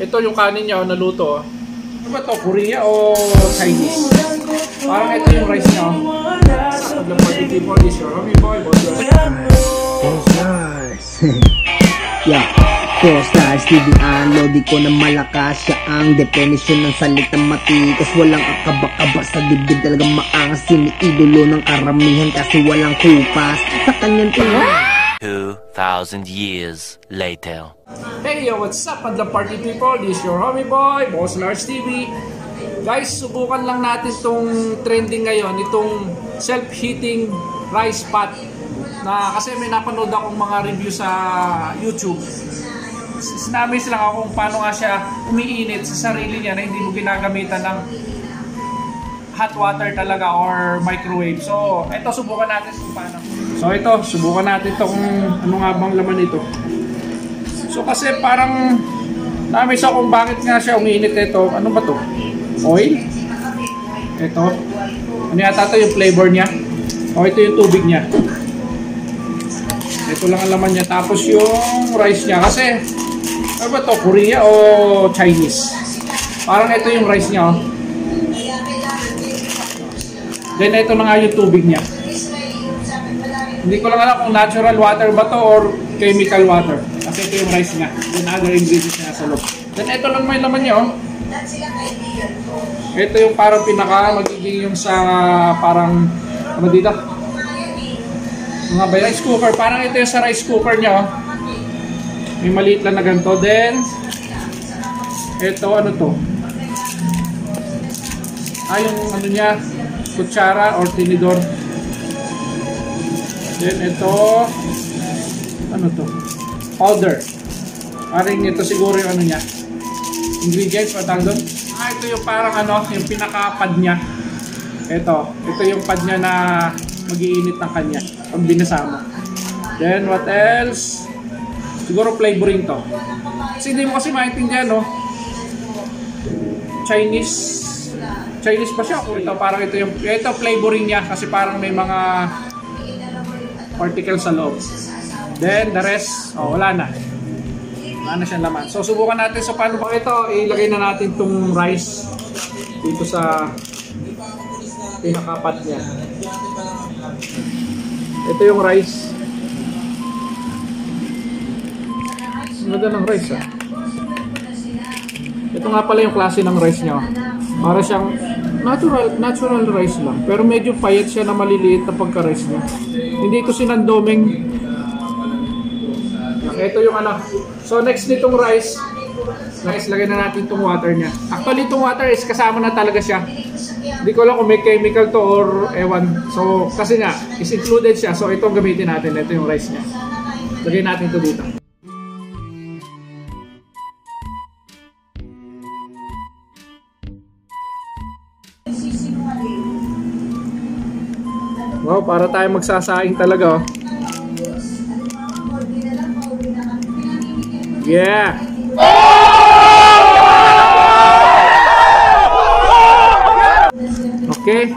Ito yung kanin niya, oh, naluto. oh. Ano ba to? Korea o Chinese? Parang ito yung rice niya. oh. Sa the party people is your homie boy, boss. Yeah. Co-stars, TV Lodi ko na malakas Siya ang definisyon ng salitang matikas Walang akaba-kaba sa dibdib Talagang maangas Siniidolo ng karamihan Kasi walang kupas Sa kanyang tingin 2,000 years later. Hey yo, what's up the party people? This is your homie boy, Boss Lars TV. Guys, subukan lang natin tong trending ngayon, itong self-heating rice pot. Na kasi may napanood akong mga review sa YouTube. Sinamiss lang ako kung paano nga siya umiinit sa sarili niya na hindi mo ginagamitan ng hot water talaga or microwave. So, ito subukan natin kung paano. So, ito, subukan natin to kung ano nga bang laman ito. So kasi parang namiss ako kung bakit nga siya umiinit ito. Ano ba to? Oil? Ito. Ano yata to yung flavor niya? O ito yung tubig niya. Ito lang ang laman niya. Tapos yung rice niya. Kasi, ano ba to? Korea o Chinese? Parang ito yung rice niya. Oh. Then ito na nga yung tubig niya. Hindi ko lang alam kung natural water ba to or chemical water. Kasi ito yung rice niya. Then other ingredients niya sa loob. Then ito lang may laman niya oh. Ito yung parang pinaka magiging yung sa parang ano dito? Mga ba rice cooker. Parang ito yung sa rice cooker niya oh. May maliit lang na ganito. Then ito ano to? Ah yung ano niya kutsara or tinidor. Then ito ano to? Powder. Parang ito siguro yung ano niya. Ingredients, patang doon. Ah, ito yung parang ano, yung pinaka-pad niya. Ito. Ito yung pad niya na magiinit ng kanya. Pag binasa mo. Then, what else? Siguro flavoring to. Kasi hindi mo kasi maintindihan, no? Chinese. Chinese pa siya. Ito, parang ito yung, ito flavoring niya kasi parang may mga particles sa loob. Then, the rest, oh, wala na. Wala na siyang laman. So, subukan natin. So, paano ba ito? Ilagay na natin itong rice dito sa pinakapat niya. Ito yung rice. Ganda ng rice, ah. Ito nga pala yung klase ng rice niya. Para siyang natural natural rice lang. Pero medyo payat siya na maliliit na pagka-rice niya. Hindi ito sinandoming ito yung ano. So next nitong rice, guys, lagyan na natin itong water niya. Actually, itong water is kasama na talaga siya. Hindi ko lang kung may chemical to or ewan. So, kasi nga, is included siya. So, itong gamitin natin. Ito yung rice niya. Lagyan natin ito dito. Wow, para tayo magsasaing talaga oh. Yeah. Okay.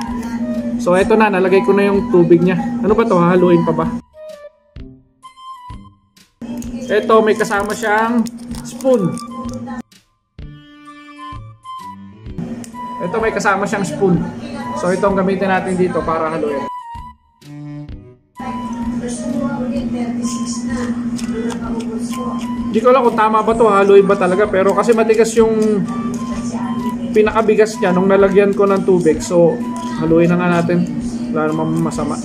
So eto na, nalagay ko na yung tubig niya. Ano ba to? Hahaluin pa ba? Eto, may kasama siyang spoon. Ito may kasama siyang spoon. So ito ang gamitin natin dito para haluin. Hindi ko alam kung tama ba to haluin ba talaga pero kasi matigas yung pinakabigas niya nung nalagyan ko ng tubig. So haluin na nga natin. Wala namang masama.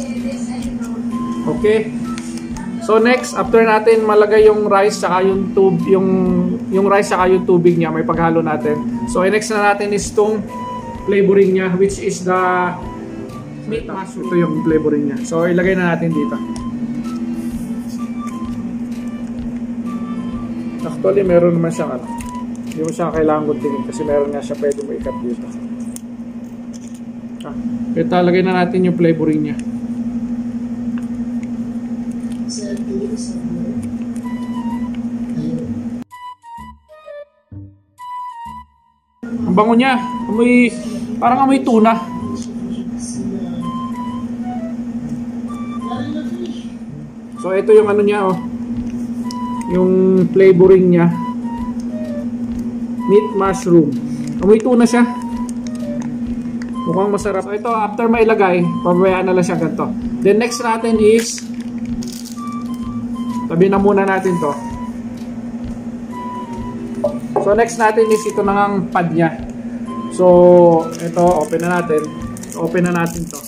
Okay. So next, after natin malagay yung rice saka yung tub yung yung rice saka yung tubig niya, may paghalo natin. So next na natin is tong flavoring niya which is the meat mushroom. Ito yung flavoring niya. So ilagay na natin dito. Actually, meron naman siyang ano. Hindi mo siya kailangan guntingin kasi meron nga siya pwede mo ikat dito. Ah, ito, lagay na natin yung flavoring niya. Ang bango niya. Amoy, parang amoy tuna. So ito yung ano niya oh. Yung flavoring niya. meat mushroom. Amoy tuna siya. Mukhang masarap. So, ito, after mailagay, pabayaan na lang siya ganito. Then next natin is tabi na muna natin to. So next natin is ito na ngang pad niya. So ito, open na natin. Open na natin to.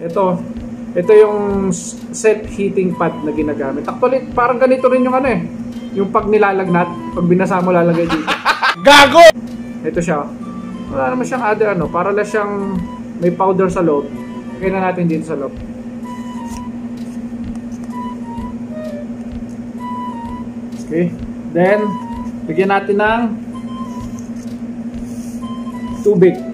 Ito, ito yung self-heating pad na ginagamit. Actually, parang ganito rin yung ano eh. Yung pag nilalagnat, pag binasa mo lalagay dito. Gago! Ito siya. Wala naman siyang other ano, para lang siyang may powder sa loob. Kaya na natin dito sa loob. Okay. Then, bigyan natin ng tubig.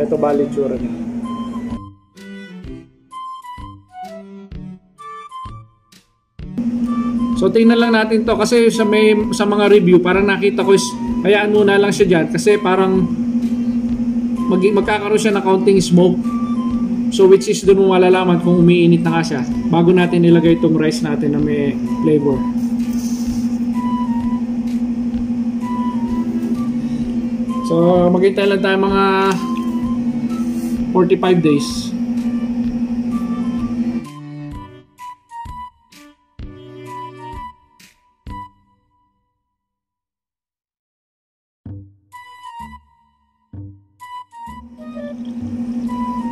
Ito bali tsura niya. So tingnan lang natin to kasi sa may sa mga review parang nakita ko is hayaan muna lang siya diyan kasi parang mag, magkakaroon siya ng counting smoke. So which is doon mo malalaman kung umiinit na nga siya bago natin ilagay itong rice natin na may flavor. So maghintay lang tayo mga 45 days.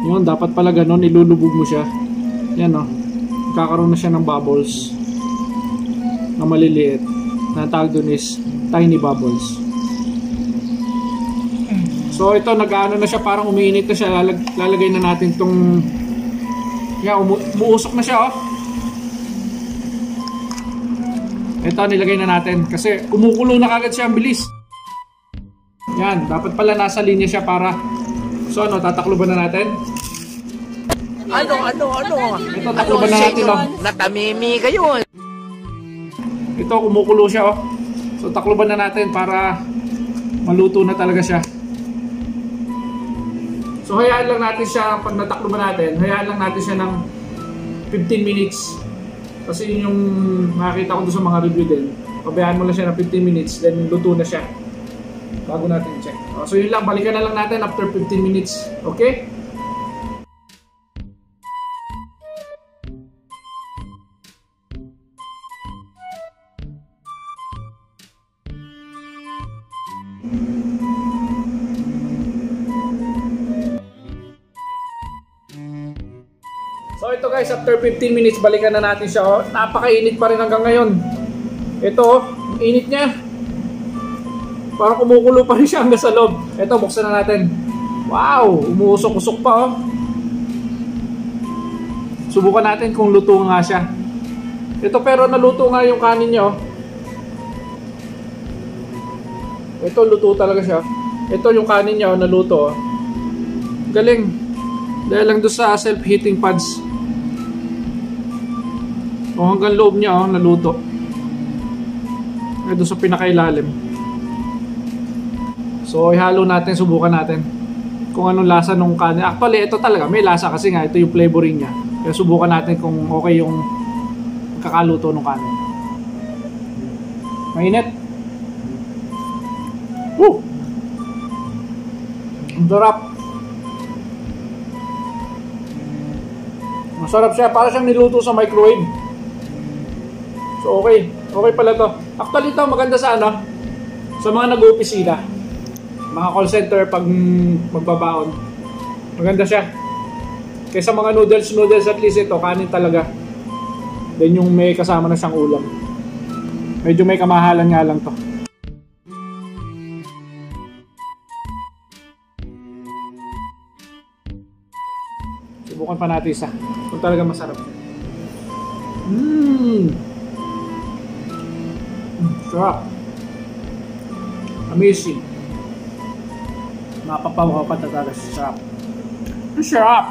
Yun, dapat pala ganun, ilulubog mo siya. Yan o. Kakaroon na siya ng bubbles na maliliit. Na tawag dun is tiny bubbles. So ito, nag-ano na siya, parang umiinit na siya. Lalag, lalagay na natin tong... Yan, umu umuusok na siya oh. Ito, nilagay na natin. Kasi kumukulo na kagad siya, ang bilis. Yan, dapat pala nasa linya siya para... So ano, tatakloban na natin? Ano, ano, ano? Ito, takloban na natin oh. Natamimi kayo. Ito, kumukulo siya, oh. So, takloban na natin para maluto na talaga siya. So, hayaan lang natin siya, pag natakloban natin, hayaan lang natin siya ng 15 minutes. Kasi yun yung makikita ko doon sa mga review din. Pabayaan mo lang siya ng 15 minutes, then luto na siya. Bago natin check. Oh, so, yun lang, balikan na lang natin after 15 minutes. Okay? So ito guys, after 15 minutes, balikan na natin siya. Oh. Napakainit pa rin hanggang ngayon. Ito, oh, init niya. Parang kumukulo pa rin siya hanggang sa loob. Ito, buksan na natin. Wow, umuusok-usok pa oh. Subukan natin kung luto nga siya. Ito pero naluto nga yung kanin niya oh. Ito, luto talaga siya. Ito yung kanin niya oh, naluto oh. Galing. Dahil lang doon sa self-heating pads. O hanggang loob niya oh, naluto. Doon sa pinakailalim. So ihalo natin, subukan natin. Kung anong lasa nung kanin. Actually, ito talaga, may lasa kasi nga ito yung flavoring niya. Kaya subukan natin kung okay yung kakaluto ng kanin. Mainit. Woo! Ang sarap. Masarap siya. Para siyang niluto sa microwave. So, okay. Okay pala to. Actually, ito maganda sa ano? Sa mga nag-uopisina. Mga call center pag magbabaon. Maganda siya. Kaysa mga noodles, noodles at least ito, kanin talaga. Then yung may kasama na siyang ulam. Medyo may kamahalan nga lang to. Subukan pa natin isa. Kung talaga masarap. Mmm! Sarap. Amazing. Mapapaw ka talaga sa sarap. Ang sarap!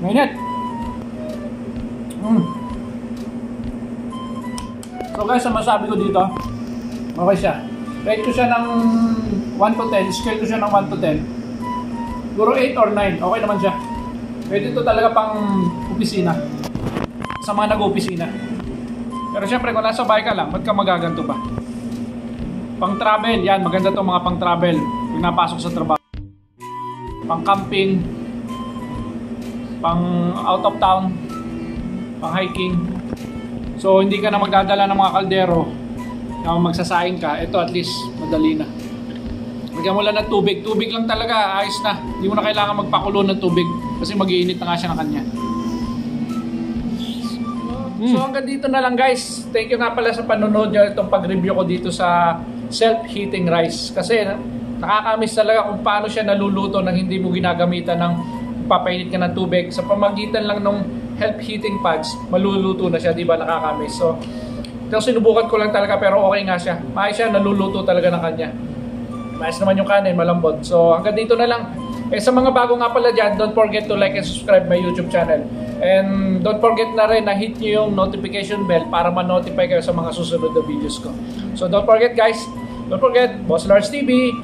Mainit! Mm. So guys, ang masabi ko dito, okay siya. Rate ko siya ng 1 to 10, scale ko siya ng 1 to 10. Siguro 8 or 9, okay naman siya. Pwede ito talaga pang opisina. Sa mga nag-opisina. Pero syempre, kung nasa bahay ka lang, ba't ka magaganto ba? Pang travel, yan, maganda to mga pang travel. Yung napasok sa trabaho. Pang camping, pang out of town, pang hiking. So, hindi ka na magdadala ng mga kaldero na magsasaing ka. Ito at least, madali na. Lagyan mo lang ng tubig. Tubig lang talaga, ayos na. Hindi mo na kailangan magpakulo ng tubig kasi magiinit na nga siya ng kanya. So hanggang dito na lang guys. Thank you nga pala sa panonood nyo itong pag-review ko dito sa self-heating rice. Kasi nakakamiss talaga kung paano siya naluluto nang hindi mo ginagamitan ng papainit ka ng tubig. Sa pamagitan lang ng help heating pads, maluluto na siya, di ba? Nakakamiss. So, ito sinubukan ko lang talaga pero okay nga siya. Maayos siya, naluluto talaga ng kanya. Maayos naman yung kanin, malambot. So hanggang dito na lang. Eh sa mga bago nga pala dyan, don't forget to like and subscribe my YouTube channel. And don't forget na rin na hit nyo yung notification bell para ma-notify kayo sa mga susunod na videos ko. So don't forget guys, don't forget, Boss Lars TV,